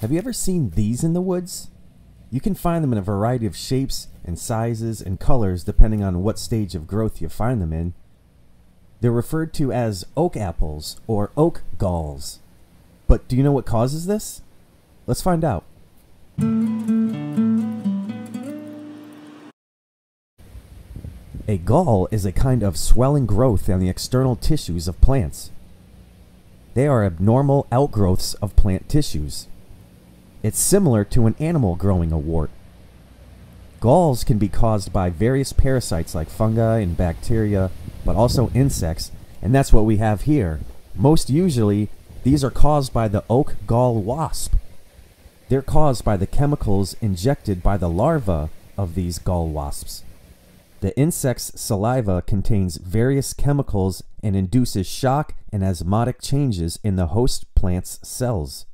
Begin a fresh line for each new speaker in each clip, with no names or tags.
Have you ever seen these in the woods? You can find them in a variety of shapes and sizes and colors depending on what stage of growth you find them in. They're referred to as oak apples or oak galls. But do you know what causes this? Let's find out. A gall is a kind of swelling growth on the external tissues of plants. They are abnormal outgrowths of plant tissues. It's similar to an animal growing a wart. Galls can be caused by various parasites like fungi and bacteria, but also insects, and that's what we have here. Most usually, these are caused by the oak gall wasp. They're caused by the chemicals injected by the larvae of these gall wasps. The insect's saliva contains various chemicals and induces shock and osmotic changes in the host plant's cells.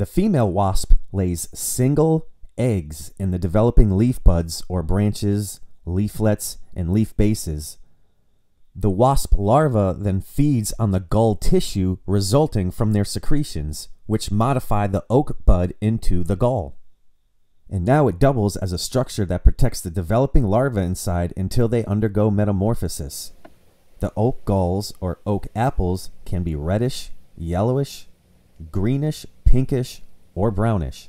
The female wasp lays single eggs in the developing leaf buds or branches, leaflets, and leaf bases. The wasp larva then feeds on the gall tissue resulting from their secretions, which modify the oak bud into the gall. And now it doubles as a structure that protects the developing larva inside until they undergo metamorphosis. The oak galls or oak apples can be reddish, yellowish, greenish, pinkish, or brownish.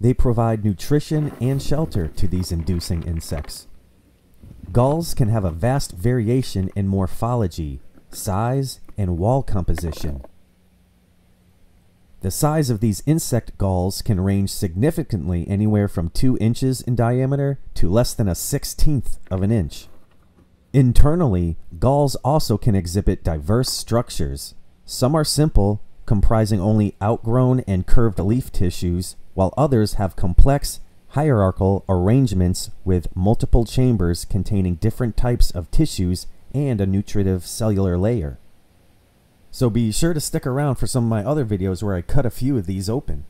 They provide nutrition and shelter to these inducing insects. Galls can have a vast variation in morphology, size, and wall composition. The size of these insect galls can range significantly anywhere from 2 inches in diameter to less than a sixteenth of an inch. Internally, galls also can exhibit diverse structures. Some are simple, comprising only outgrown and curved leaf tissues, while others have complex, hierarchical arrangements with multiple chambers containing different types of tissues and a nutritive cellular layer. So be sure to stick around for some of my other videos where I cut a few of these open.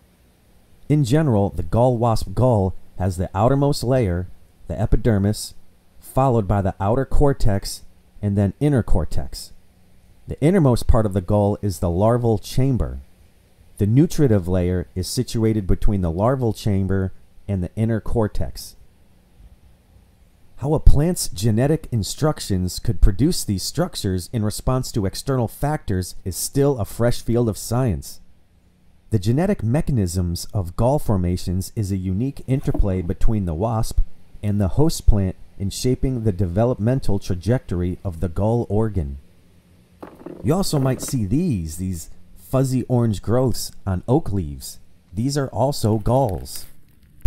In general, the gall wasp gall has the outermost layer, the epidermis, followed by the outer cortex and then inner cortex. The innermost part of the gall is the larval chamber. The nutritive layer is situated between the larval chamber and the inner cortex. How a plant's genetic instructions could produce these structures in response to external factors is still a fresh field of science. The genetic mechanisms of gall formations is a unique interplay between the wasp and the host plant in shaping the developmental trajectory of the gall organ. You also might see these, these fuzzy orange growths on oak leaves. These are also galls.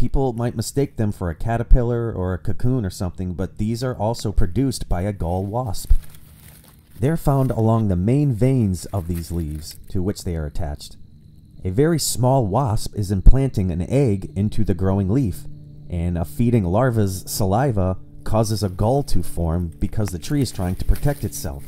People might mistake them for a caterpillar or a cocoon or something, but these are also produced by a gall wasp. They're found along the main veins of these leaves to which they are attached. A very small wasp is implanting an egg into the growing leaf, and a feeding larva's saliva causes a gall to form because the tree is trying to protect itself.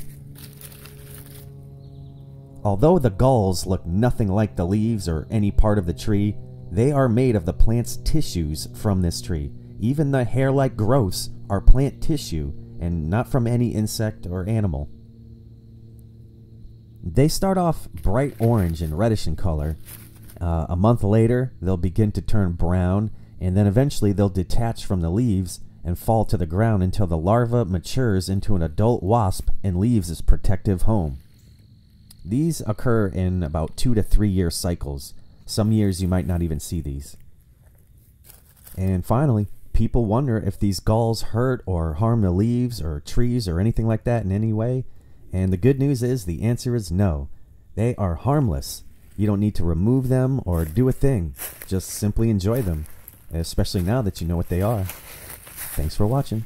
Although the galls look nothing like the leaves or any part of the tree, they are made of the plant's tissues from this tree. Even the hair-like growths are plant tissue and not from any insect or animal. They start off bright orange and reddish in color. Uh, a month later, they'll begin to turn brown, and then eventually they'll detach from the leaves and fall to the ground until the larva matures into an adult wasp and leaves its protective home. These occur in about two to three year cycles. Some years you might not even see these. And finally, people wonder if these galls hurt or harm the leaves or trees or anything like that in any way. And the good news is the answer is no. They are harmless. You don't need to remove them or do a thing. Just simply enjoy them, especially now that you know what they are. Thanks for watching.